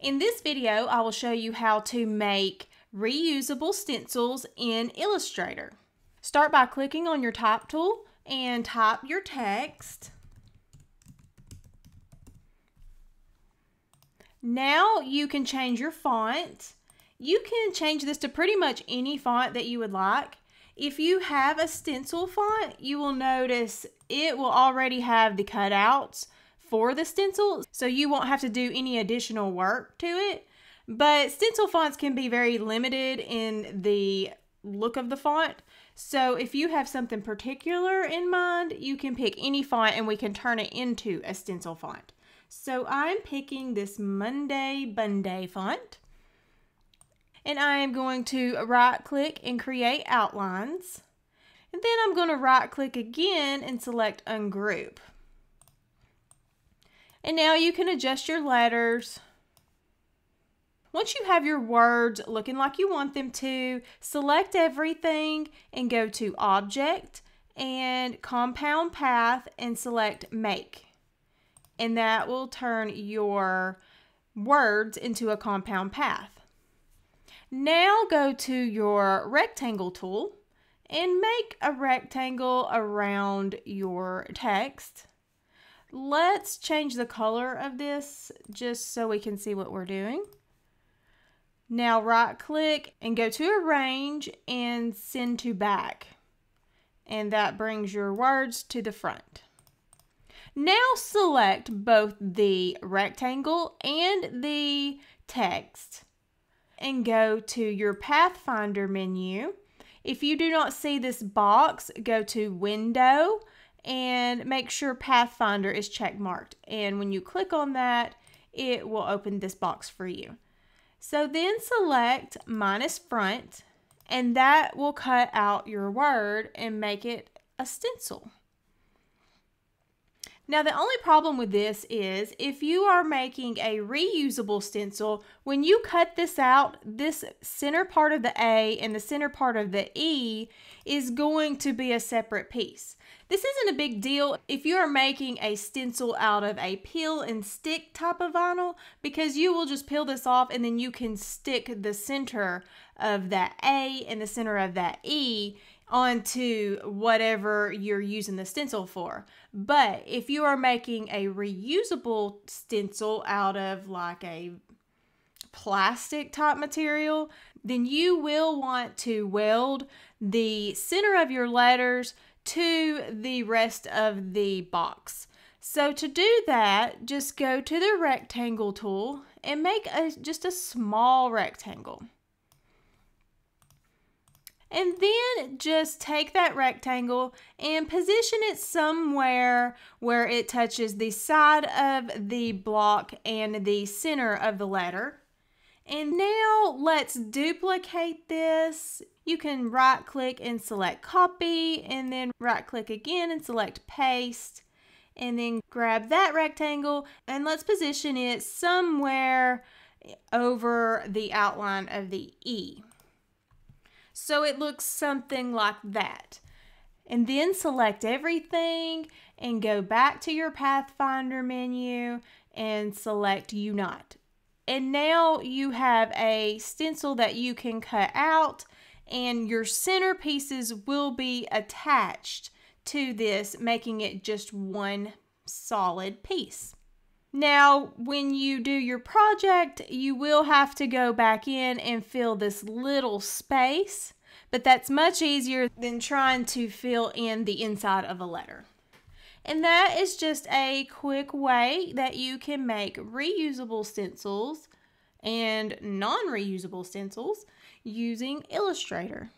In this video, I will show you how to make reusable stencils in Illustrator. Start by clicking on your type tool and type your text. Now you can change your font. You can change this to pretty much any font that you would like. If you have a stencil font, you will notice it will already have the cutouts for the stencil, so you won't have to do any additional work to it. But stencil fonts can be very limited in the look of the font. So if you have something particular in mind, you can pick any font and we can turn it into a stencil font. So I'm picking this Monday Bunday font. And I am going to right click and create outlines. And then I'm going to right click again and select ungroup. And now you can adjust your letters. Once you have your words looking like you want them to, select everything and go to Object and Compound Path and select Make. And that will turn your words into a compound path. Now go to your rectangle tool and make a rectangle around your text. Let's change the color of this just so we can see what we're doing. Now right click and go to arrange and send to back. And that brings your words to the front. Now select both the rectangle and the text and go to your Pathfinder menu. If you do not see this box, go to Window and make sure Pathfinder is check marked. And when you click on that, it will open this box for you. So then select minus front and that will cut out your word and make it a stencil. Now the only problem with this is if you are making a reusable stencil, when you cut this out, this center part of the A and the center part of the E is going to be a separate piece. This isn't a big deal if you are making a stencil out of a peel and stick type of vinyl because you will just peel this off and then you can stick the center of that A and the center of that E onto whatever you're using the stencil for. But if you are making a reusable stencil out of like a plastic type material, then you will want to weld the center of your letters to the rest of the box. So to do that, just go to the rectangle tool and make a, just a small rectangle. And then just take that rectangle and position it somewhere where it touches the side of the block and the center of the letter. And now let's duplicate this. You can right click and select copy and then right click again and select paste and then grab that rectangle and let's position it somewhere over the outline of the E. So it looks something like that. And then select everything and go back to your Pathfinder menu and select Unite. And now you have a stencil that you can cut out and your center pieces will be attached to this, making it just one solid piece. Now, when you do your project, you will have to go back in and fill this little space, but that's much easier than trying to fill in the inside of a letter. And that is just a quick way that you can make reusable stencils and non-reusable stencils using Illustrator.